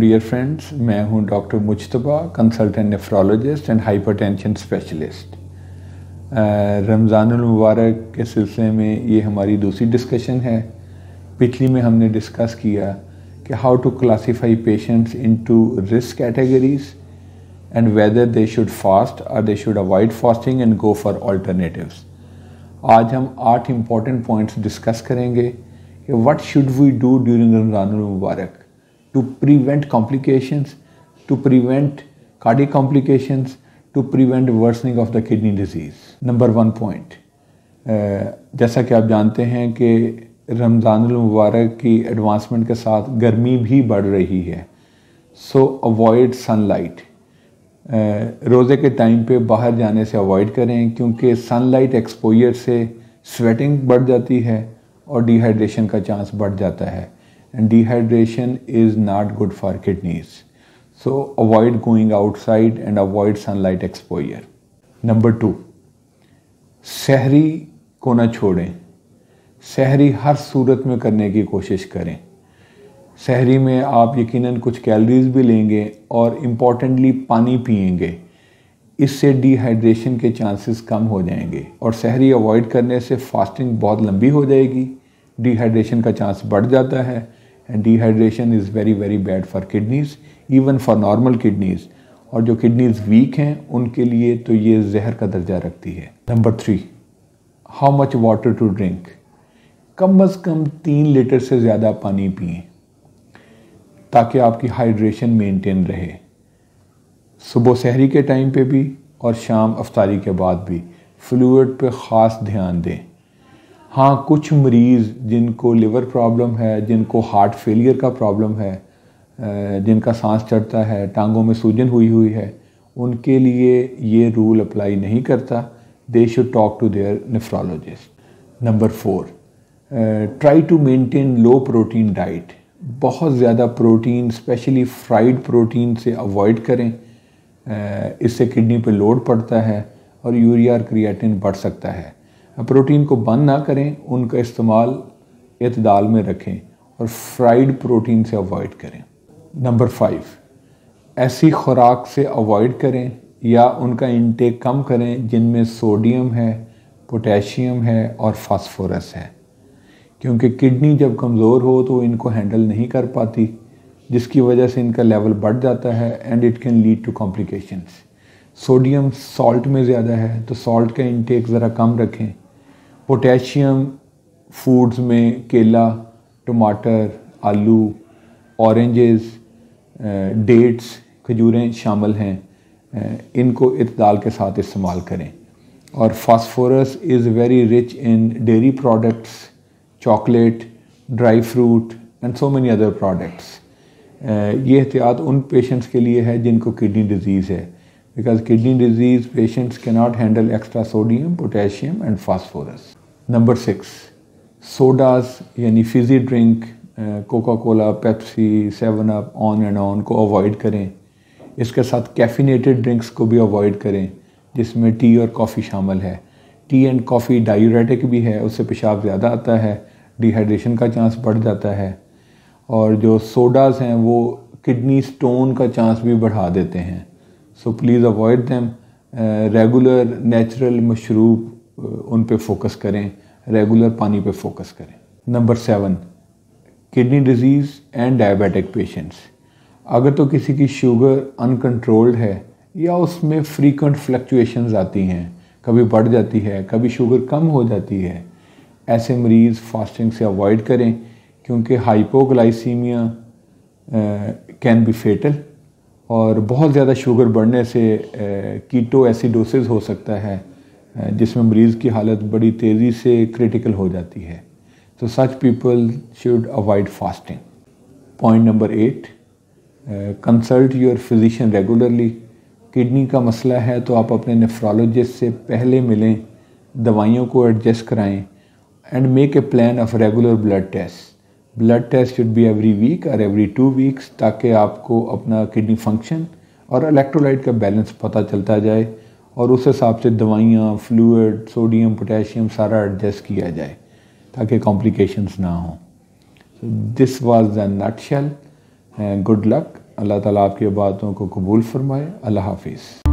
Dear friends मैं हूँ doctor Mushtaba consultant nephrologist and hypertension specialist Ramzan मुबारक के सिलसिले में ये हमारी दूसरी डिस्कशन है। पिछली में हमने डिस्कस किया कि how to classify patients into risk categories and whether they should fast और they should avoid fasting and go for alternatives आज हम आठ इंपॉर्टेंट पॉइंट्स डिस्कस करेंगे कि what should we do during Ramzan Mubarak. To prevent complications, to prevent cardiac complications, to prevent worsening of the kidney disease. Number one point. Uh, जैसा कि आप जानते हैं कि रमज़ान मुबारक की एडवांसमेंट के साथ गर्मी भी बढ़ रही है सो अवॉइड सनलाइट रोज़े के टाइम पे बाहर जाने से अवॉइड करें क्योंकि सनलाइट एक्सपोजर से स्वेटिंग बढ़ जाती है और डिहाइड्रेशन का चांस बढ़ जाता है and dehydration is not good for kidneys. So avoid going outside and avoid sunlight exposure. Number two, सहरी को ना छोड़ें। सहरी हर सूरत में करने की कोशिश करें। सहरी में आप यकीनन कुछ कैलोरीज भी लेंगे और इम्पॉर्टेंटली पानी पिएँगे। इससे डिहाइड्रेशन के चांसेस कम हो जाएँगे और शहरी अवॉइड करने से फास्टिंग बहुत लंबी हो जाएगी। डिहाइड्रेशन का चांस बढ़ जाता है। And dehydration is very very bad for kidneys even for normal kidneys और जो किडनीज़ वीक हैं, उनके लिए तो ये जहर का दर्जा रखती है। Number three how much water to drink कम अज़ कम तीन लीटर से ज़्यादा पानी पिए, ताकि आपकी हाइड्रेशन मेंटेन रहे। सुबह सहरी के टाइम पे भी और शाम अफ्तारी के बाद भी। फ्लूड पे ख़ास ध्यान दें। हाँ कुछ मरीज़ जिनको लिवर प्रॉब्लम है, जिनको हार्ट फेलियर का प्रॉब्लम है जिनका सांस चढ़ता है, टांगों में सूजन हुई हुई है, उनके लिए ये रूल अप्लाई नहीं करता। They should talk to their nephrologist number four try to maintain low protein diet बहुत ज़्यादा प्रोटीन स्पेशली फ्राइड प्रोटीन से अवॉइड करें। इससे किडनी पे लोड पड़ता है और यूरिया और क्रिएटिन बढ़ सकता है। प्रोटीन को बंद ना करें, उनका इस्तेमाल अतदाल में रखें और फ्राइड प्रोटीन से अवॉइड करें। नंबर फाइव, ऐसी खुराक से अवॉइड करें या उनका इंटेक कम करें जिनमें सोडियम है, पोटेशियम है और फास्फोरस है। क्योंकि किडनी जब कमज़ोर हो तो इनको हैंडल नहीं कर पाती, जिसकी वजह से इनका लेवल बढ़ जाता है and it can lead to complications sodium salt में ज़्यादा है तो सॉल्ट का इंटेक ज़रा कम रखें। पोटेशियम फूड्स में केला, टमाटर, आलू ऑरेंजेस डेट्स खजूरें शामिल हैं। इनको इतदाल के साथ इस्तेमाल करें। और phosphorus is very rich in dairy products chocolate dry fruit and so many other products ये एहतियात उन पेशेंट्स के लिए है जिनको किडनी डिज़ीज़ है। बिकॉज़ किडनी डिज़ीज़ पेशेंट्स के not handle extra sodium potassium and phosphorus number six sodas यानी fizzy drink Coca Cola Pepsi seven up on and on को अवॉइड करें। इसके साथ कैफिनेटेड ड्रिंक्स को भी अवॉइड करें, जिसमें टी और कॉफ़ी शामिल है। टी एंड कॉफ़ी डायूरेटिक भी है, उससे पेशाब ज़्यादा आता है डिहाइड्रेशन का चांस बढ़ जाता है। और जो सोडाज हैं, वो किडनी स्टोन का चांस भी बढ़ा देते हैं। So please avoid them regular natural मशरूब उन पे फोकस करें रेगुलर पानी पे फोकस करें। Number seven kidney disease and diabetic patients अगर तो किसी की शुगर अनकंट्रोल्ड है, या उसमें फ्रीक्वेंट फ्लक्चुएशंस आती हैं, कभी बढ़ जाती है, कभी शुगर कम हो जाती है, ऐसे मरीज़ फास्टिंग से अवॉइड करें, क्योंकि हाइपोग्लाइसीमिया कैन बी फेटल और बहुत ज़्यादा शुगर बढ़ने से कीटो एसिडोसिस हो सकता है। जिसमें मरीज़ की हालत बड़ी तेज़ी से क्रिटिकल हो जाती है। तो such people should avoid fasting point number eight consult your physician regularly kidney का मसला है तो आप अपने नेफ्रोलॉजिस्ट से पहले मिलें, दवाइयों को एडजस्ट कराएँ and make a plan of regular blood test blood test should be every week और एवरी टू वीक्स ताकि आपको अपना किडनी फ़ंक्शन और इलेक्ट्रोलाइट का बैलेंस पता चलता जाए। और उस हिसाब से दवाइयाँ फ्लूड सोडियम पोटेशियम सारा एडजस्ट किया जाए, ताकि कॉम्प्लिकेशंस ना हों। This was the nutshell good luck अल्लाह ताला आपकी बातों को कबूल फरमाए। अल्लाह हाफिज़।